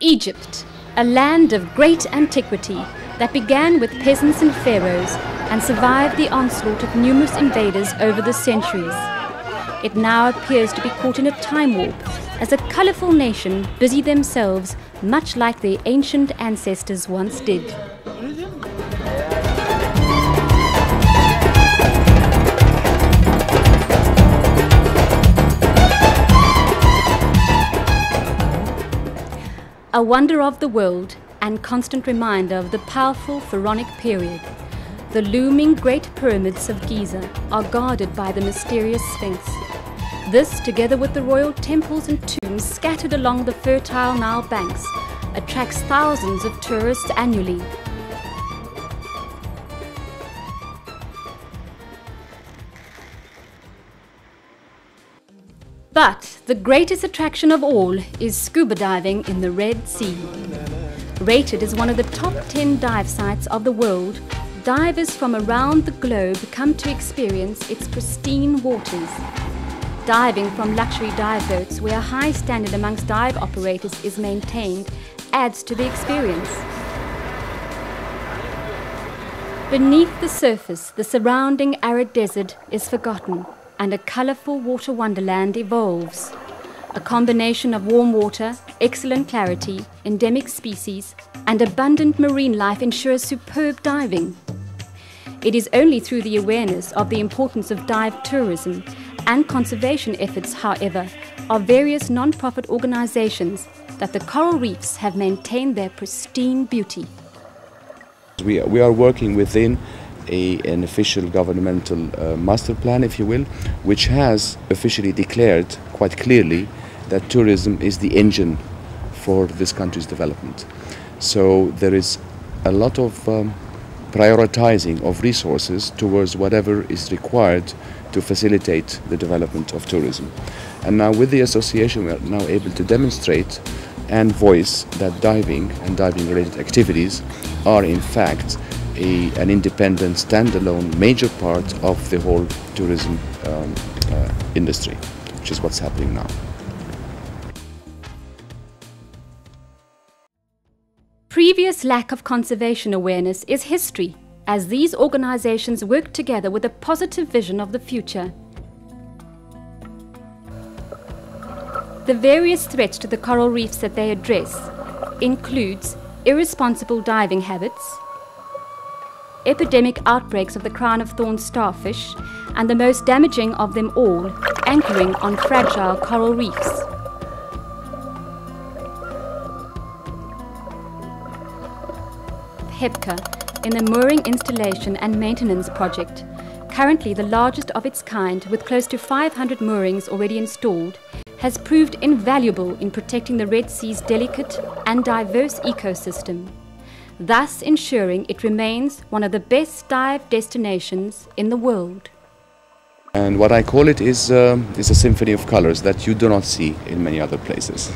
Egypt, a land of great antiquity that began with peasants and pharaohs and survived the onslaught of numerous invaders over the centuries. It now appears to be caught in a time warp as a colourful nation busy themselves much like their ancient ancestors once did. A wonder of the world and constant reminder of the powerful pharaonic period, the looming Great Pyramids of Giza are guarded by the mysterious Sphinx. This, together with the royal temples and tombs scattered along the fertile Nile banks, attracts thousands of tourists annually. But the greatest attraction of all is scuba diving in the Red Sea. Rated as one of the top 10 dive sites of the world, divers from around the globe come to experience its pristine waters. Diving from luxury dive boats where a high standard amongst dive operators is maintained adds to the experience. Beneath the surface, the surrounding arid desert is forgotten and a colourful water wonderland evolves. A combination of warm water, excellent clarity, endemic species, and abundant marine life ensures superb diving. It is only through the awareness of the importance of dive tourism and conservation efforts, however, of various non-profit organizations that the coral reefs have maintained their pristine beauty. We, we are working within a, an official governmental uh, master plan, if you will, which has officially declared quite clearly that tourism is the engine for this country's development. So there is a lot of um, prioritizing of resources towards whatever is required to facilitate the development of tourism. And now with the association we are now able to demonstrate and voice that diving and diving related activities are in fact a, an independent, standalone, major part of the whole tourism um, uh, industry, which is what's happening now. Previous lack of conservation awareness is history, as these organizations work together with a positive vision of the future. The various threats to the coral reefs that they address includes irresponsible diving habits, epidemic outbreaks of the crown of thorns starfish, and the most damaging of them all, anchoring on fragile coral reefs. HEPCA, in the mooring installation and maintenance project, currently the largest of its kind with close to 500 moorings already installed, has proved invaluable in protecting the Red Sea's delicate and diverse ecosystem thus ensuring it remains one of the best dive destinations in the world. And what I call it is, uh, is a symphony of colors that you do not see in many other places.